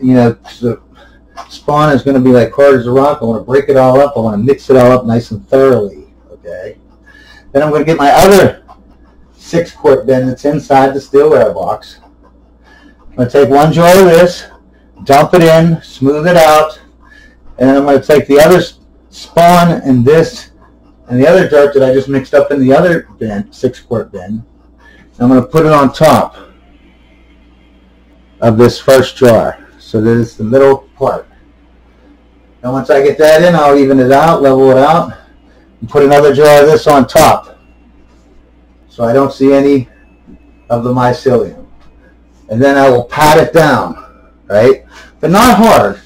you know, the spawn is going to be like hard as a rock. I want to break it all up. I want to mix it all up nice and thoroughly. Okay. Then I'm going to get my other six quart bin that's inside the still box. I'm going to take one jar of this, dump it in, smooth it out, and I'm going to take the other spawn and this and the other dirt that I just mixed up in the other bin, six quart bin. I'm going to put it on top of this first jar. So that is the middle part. And once I get that in, I'll even it out, level it out, and put another jar of this on top. So I don't see any of the mycelium. And then I will pat it down, right? But not hard.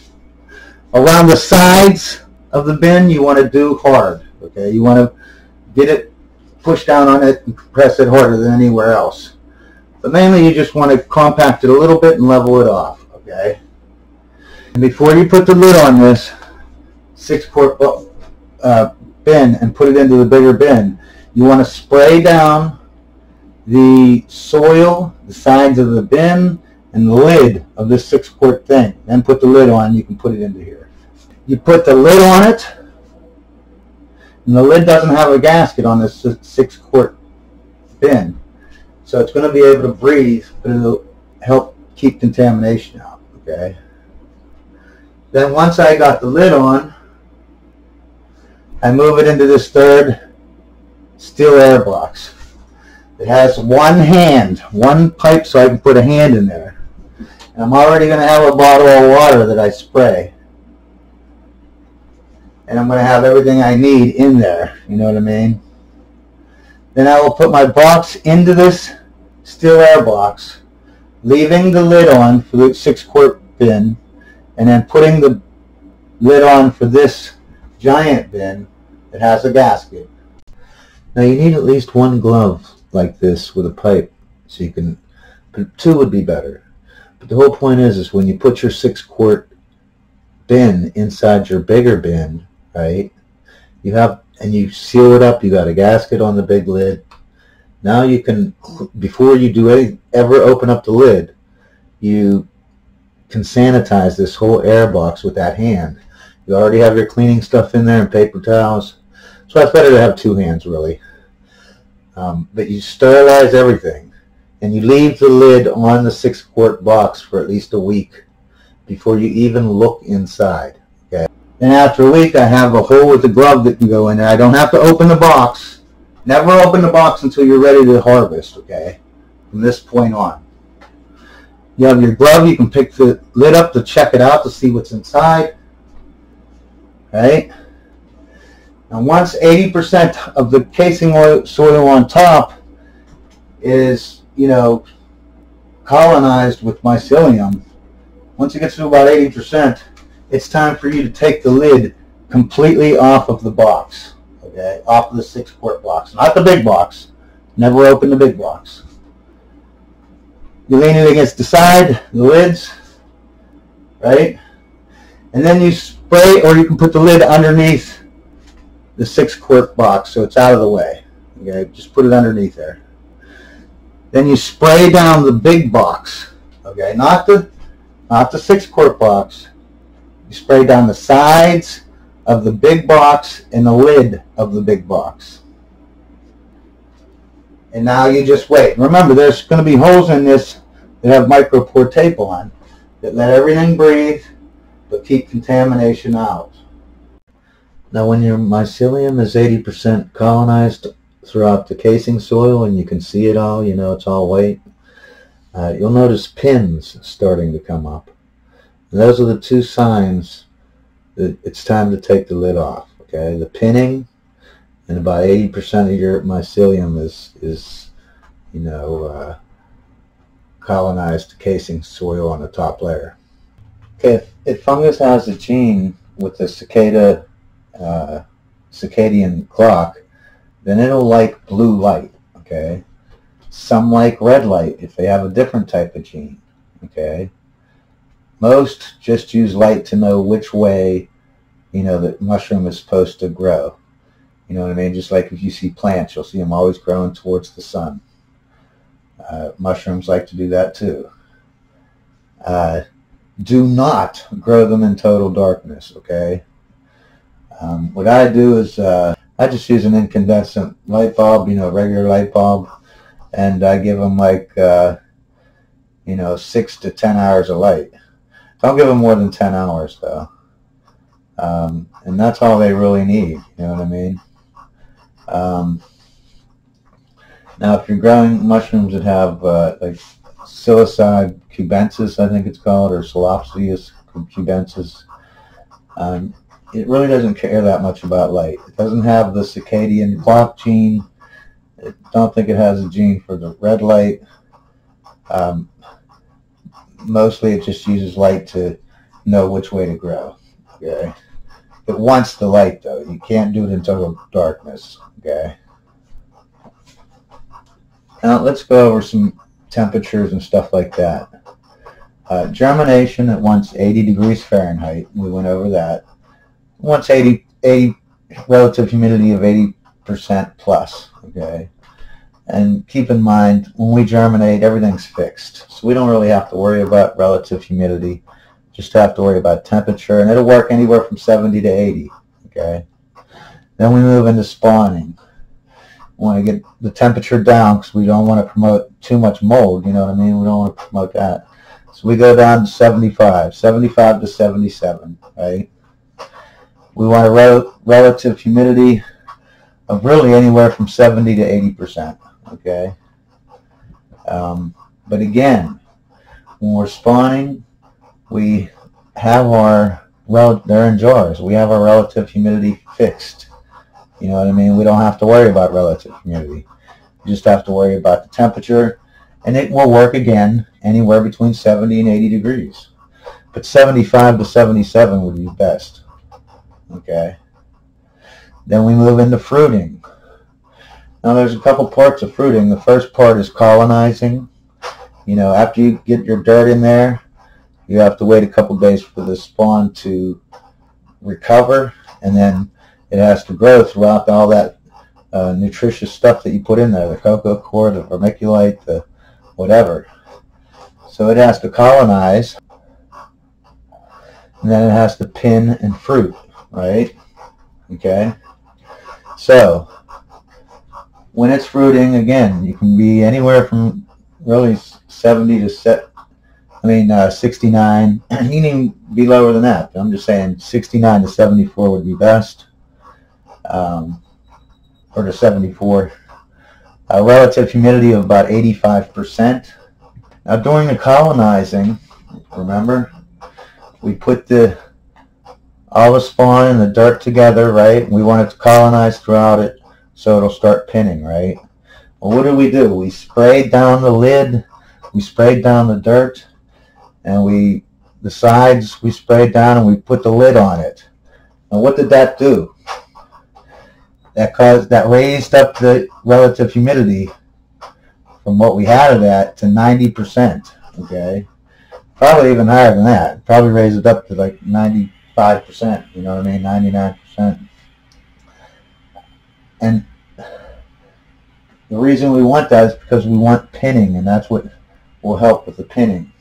Around the sides of the bin, you want to do hard, okay? You want to get it, push down on it, and press it harder than anywhere else. But mainly you just want to compact it a little bit and level it off, okay? And before you put the lid on this six quart uh, bin and put it into the bigger bin, you want to spray down the soil, the sides of the bin, and the lid of this six quart thing. Then put the lid on, you can put it into here. You put the lid on it, and the lid doesn't have a gasket on this six quart bin. So it's going to be able to breathe, but it'll help keep contamination out, okay? Then once I got the lid on, I move it into this third still air box. It has one hand, one pipe so I can put a hand in there. And I'm already going to have a bottle of water that I spray. And I'm going to have everything I need in there, you know what I mean? Then I will put my box into this still air box, leaving the lid on for the six quart bin, and then putting the lid on for this giant bin that has a gasket. Now you need at least one glove like this with a pipe so you can, two would be better. But the whole point is, is when you put your six quart bin inside your bigger bin, right, you have, and you seal it up, you got a gasket on the big lid, now you can, before you do any, ever open up the lid, you can sanitize this whole air box with that hand. You already have your cleaning stuff in there and paper towels. So it's better to have two hands, really. Um, but you sterilize everything. And you leave the lid on the six-quart box for at least a week before you even look inside. Okay. And after a week, I have a hole with a glove that can go in there. I don't have to open the box. Never open the box until you're ready to harvest, okay? From this point on. You have your glove, you can pick the lid up to check it out to see what's inside. Right? And once 80% of the casing oil, soil on top is, you know, colonized with mycelium, once it gets to about 80%, it's time for you to take the lid completely off of the box okay, off of the six quart box, not the big box. Never open the big box. You lean it against the side, the lids, right? And then you spray, or you can put the lid underneath the six quart box so it's out of the way. Okay, just put it underneath there. Then you spray down the big box. Okay, not the not the six quart box. You spray down the sides of the big box and the lid of the big box. And now you just wait. Remember, there's going to be holes in this that have micropore tape on that let everything breathe but keep contamination out. Now when your mycelium is 80% colonized throughout the casing soil and you can see it all, you know it's all white, uh, you'll notice pins starting to come up. And those are the two signs that it's time to take the lid off. Okay, the pinning and about 80% of your mycelium is is you know uh, colonized casing soil on the top layer. Okay, if, if fungus has a gene with the cicada uh, circadian clock, then it'll like blue light. Okay, some like red light if they have a different type of gene. Okay. Most just use light to know which way, you know, the mushroom is supposed to grow. You know what I mean? Just like if you see plants, you'll see them always growing towards the sun. Uh, mushrooms like to do that too. Uh, do not grow them in total darkness, okay? Um, what I do is uh, I just use an incandescent light bulb, you know, regular light bulb, and I give them like, uh, you know, six to ten hours of light. Don't give them more than ten hours, though. Um, and that's all they really need, you know what I mean? Um, now, if you're growing mushrooms that have uh, like psilocybe cubensis, I think it's called, or Psilophyus cubensis, um, it really doesn't care that much about light. It doesn't have the circadian clock gene. I don't think it has a gene for the red light. Um, mostly it just uses light to know which way to grow. Okay. It wants the light though. You can't do it in total darkness. Okay. Now let's go over some temperatures and stuff like that. Uh, germination at once 80 degrees Fahrenheit. We went over that. Once 80, 80 relative humidity of 80% plus. Okay. And keep in mind, when we germinate, everything's fixed. So we don't really have to worry about relative humidity. Just have to worry about temperature. And it'll work anywhere from 70 to 80. Okay. Then we move into spawning. Want to get the temperature down because we don't want to promote too much mold. You know what I mean? We don't want to promote that. So we go down to 75, 75 to 77, right? We want a rel relative humidity of really anywhere from 70 to 80 percent okay? Um, but again, when we're spawning, we have our, well, they're in jars. We have our relative humidity fixed. You know what I mean? We don't have to worry about relative humidity. We just have to worry about the temperature, and it will work again anywhere between 70 and 80 degrees. But 75 to 77 would be best. Okay? Then we move into fruiting. Now there's a couple parts of fruiting. The first part is colonizing. You know, after you get your dirt in there, you have to wait a couple days for the spawn to recover, and then it has to grow throughout all that uh, nutritious stuff that you put in there, the coco coir, the vermiculite, the whatever. So it has to colonize, and then it has to pin and fruit, right? Okay? So, when it's fruiting, again, you can be anywhere from really 70 to set. I mean, uh, 69. you can be lower than that. I'm just saying 69 to 74 would be best. Um, or to 74. A relative humidity of about 85%. Now during the colonizing, remember, we put the all the spawn and the dirt together, right? We want it to colonize throughout it so it'll start pinning, right? Well, what do we do? We sprayed down the lid, we sprayed down the dirt, and we, the sides we sprayed down and we put the lid on it. And what did that do? That caused, that raised up the relative humidity from what we had of that to 90%, okay? Probably even higher than that. Probably raised it up to like 95%, you know what I mean? 99%. And the reason we want that is because we want pinning, and that's what will help with the pinning.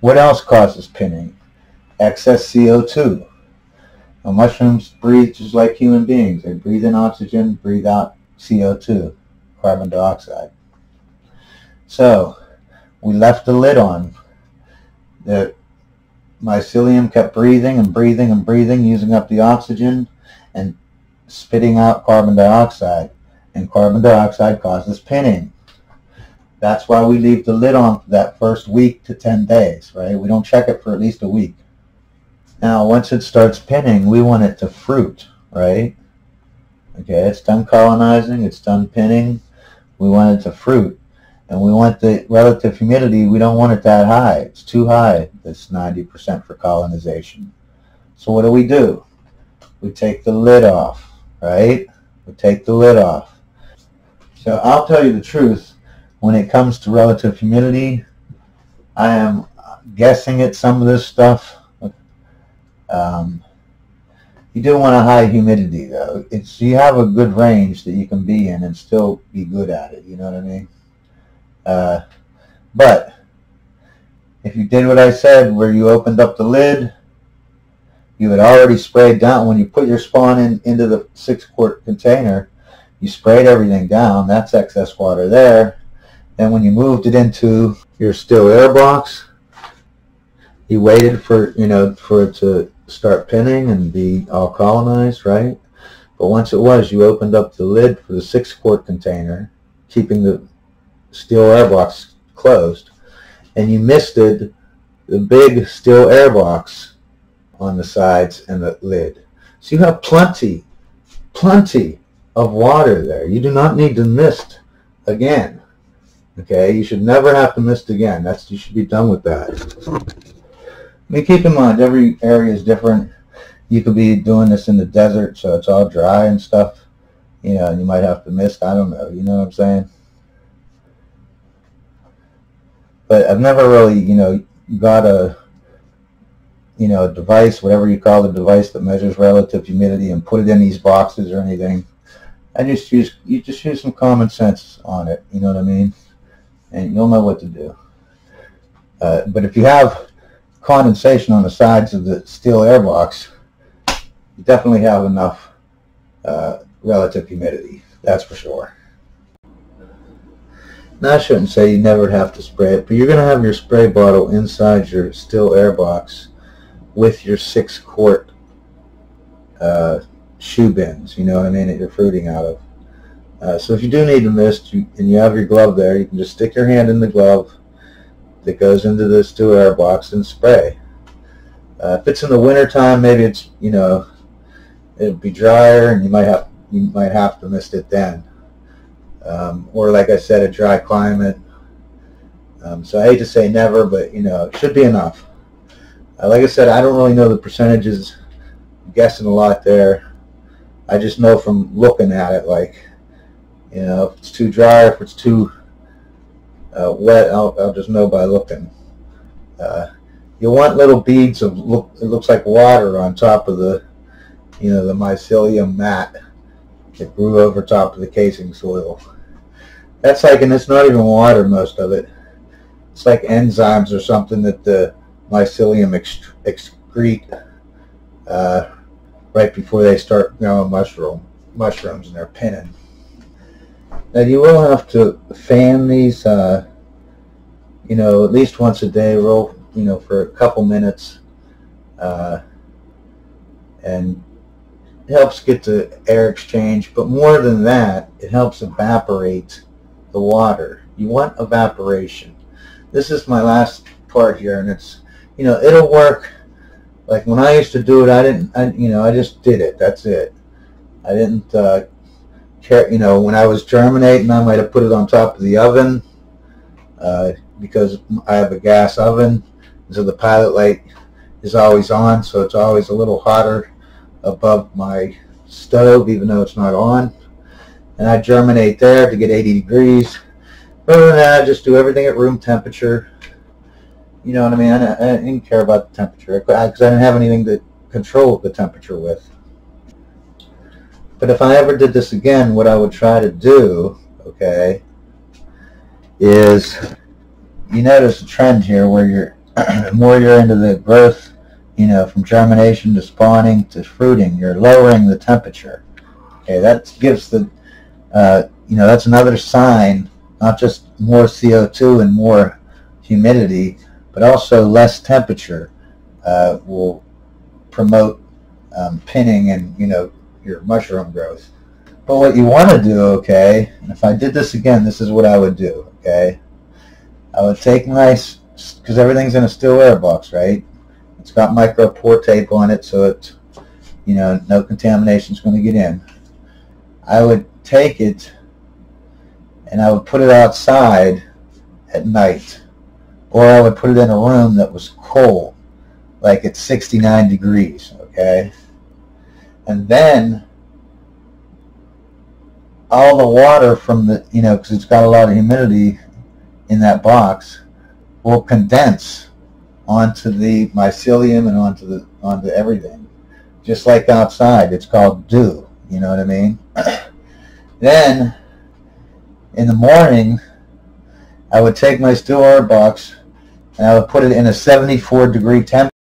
What else causes pinning? Excess CO2. Mushrooms breathe just like human beings. They breathe in oxygen, breathe out CO2, carbon dioxide. So, we left the lid on. The mycelium kept breathing and breathing and breathing, using up the oxygen and spitting out carbon dioxide, and carbon dioxide causes pinning. That's why we leave the lid on for that first week to 10 days, right? We don't check it for at least a week. Now, once it starts pinning, we want it to fruit, right? Okay, it's done colonizing, it's done pinning. We want it to fruit. And we want the relative humidity, we don't want it that high. It's too high, It's 90% for colonization. So what do we do? We take the lid off right? We take the lid off. So I'll tell you the truth, when it comes to relative humidity, I am guessing at some of this stuff. Um, you do want a high humidity though. It's you have a good range that you can be in and still be good at it. You know what I mean? Uh, but if you did what I said, where you opened up the lid, you had already sprayed down. When you put your spawn in into the six quart container, you sprayed everything down. That's excess water there. And when you moved it into your still air box, you waited for you know for it to start pinning and be all colonized, right? But once it was, you opened up the lid for the six quart container, keeping the still air box closed, and you misted the big still air box on the sides and the lid. So you have plenty, plenty of water there. You do not need to mist again. Okay, you should never have to mist again. That's you should be done with that. Mean, keep in mind every area is different. You could be doing this in the desert, so it's all dry and stuff. You know, and you might have to mist. I don't know. You know what I'm saying? But I've never really, you know, got a, you know, a device, whatever you call the device that measures relative humidity, and put it in these boxes or anything. I just use you just use some common sense on it. You know what I mean? And you'll know what to do. Uh, but if you have condensation on the sides of the still airbox, you definitely have enough uh, relative humidity. That's for sure. Now I shouldn't say you never have to spray it, but you're going to have your spray bottle inside your still airbox with your six quart uh, shoe bins, you know what I mean, that you're fruiting out of. Uh, so if you do need to mist you, and you have your glove there, you can just stick your hand in the glove that goes into this two air box and spray. Uh, if it's in the wintertime, maybe it's, you know, it'll be drier and you might have, you might have to mist it then. Um, or like I said, a dry climate. Um, so I hate to say never, but, you know, it should be enough. Uh, like I said, I don't really know the percentages. I'm guessing a lot there. I just know from looking at it, like, you know, if it's too dry, if it's too uh, wet, I'll, I'll just know by looking. Uh, you want little beads of look. It looks like water on top of the, you know, the mycelium mat that grew over top of the casing soil. That's like, and it's not even water, most of it. It's like enzymes or something that the mycelium excrete uh, right before they start growing mushroom mushrooms and they're pinning. Now you will have to fan these, uh, you know, at least once a day, roll, you know, for a couple minutes, uh, and it helps get the air exchange. But more than that, it helps evaporate the water. You want evaporation. This is my last part here, and it's, you know, it'll work. Like when I used to do it, I didn't, I, you know, I just did it. That's it. I didn't uh, you know, when I was germinating, I might have put it on top of the oven uh, because I have a gas oven. So the pilot light is always on, so it's always a little hotter above my stove, even though it's not on. And I germinate there to get 80 degrees. But Other than that, I just do everything at room temperature. You know what I mean? I, I didn't care about the temperature because I didn't have anything to control the temperature with. But if I ever did this again, what I would try to do, okay, is you notice a trend here where you're more you're into the growth, you know, from germination to spawning to fruiting, you're lowering the temperature. Okay, that gives the, uh, you know, that's another sign, not just more CO2 and more humidity, but also less temperature uh, will promote um, pinning and, you know, your mushroom growth. But what you want to do, okay, if I did this again, this is what I would do, okay? I would take my, because everything's in a still air box, right? It's got micro pore tape on it, so it's, you know, no contamination is going to get in. I would take it and I would put it outside at night. Or I would put it in a room that was cold, like at 69 degrees, okay? And then all the water from the, you know, because it's got a lot of humidity in that box, will condense onto the mycelium and onto the onto everything, just like outside. It's called dew. You know what I mean? then in the morning, I would take my still air box and I would put it in a 74 degree temp